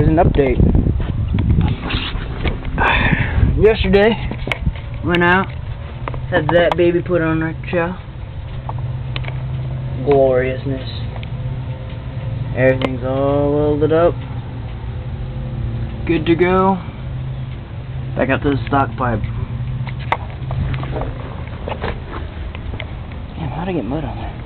there's an update. Yesterday, went out, had that baby put on our chow. Gloriousness. Everything's all welded up. Good to go. Back out to the stock pipe. Damn, how'd I get mud on there?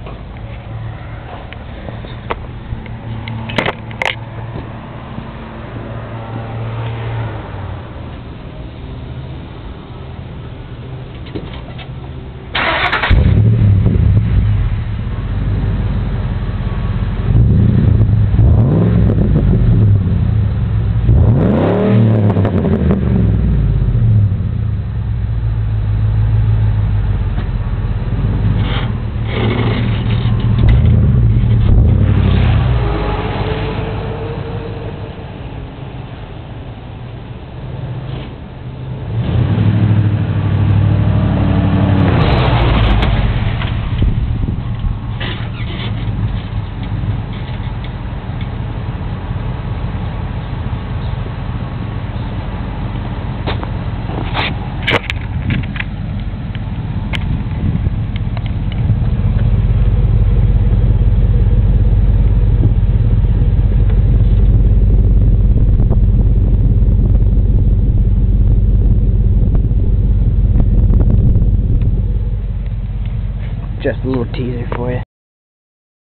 Just a little teaser for you.